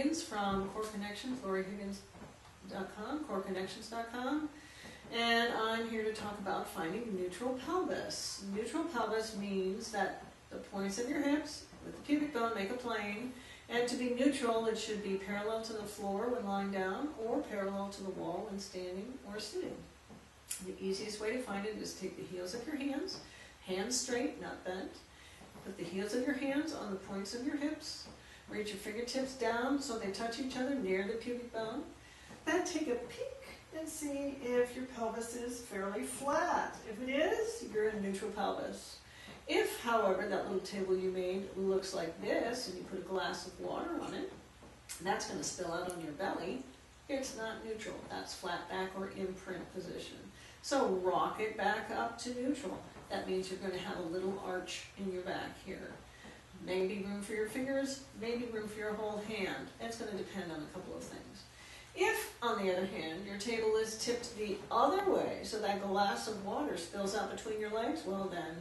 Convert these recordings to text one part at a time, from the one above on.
Higgins from Core Connections, lorihiggins.com, coreconnections.com. And I'm here to talk about finding neutral pelvis. Neutral pelvis means that the points of your hips with the pubic bone make a plane. And to be neutral, it should be parallel to the floor when lying down or parallel to the wall when standing or sitting. The easiest way to find it is take the heels of your hands, hands straight, not bent. Put the heels of your hands on the points of your hips. Reach your fingertips down so they touch each other near the pubic bone. Then take a peek and see if your pelvis is fairly flat. If it is, you're in neutral pelvis. If, however, that little table you made looks like this and you put a glass of water on it, that's going to spill out on your belly. It's not neutral. That's flat back or imprint position. So rock it back up to neutral. That means you're going to have a little arch in your back here. Maybe room for your fingers, maybe room for your whole hand. It's going to depend on a couple of things. If, on the other hand, your table is tipped the other way, so that glass of water spills out between your legs, well then,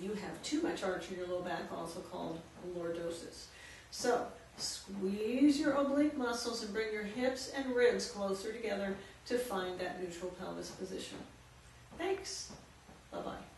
you have too much arch in your low back, also called lordosis. So, squeeze your oblique muscles and bring your hips and ribs closer together to find that neutral pelvis position. Thanks. Bye-bye.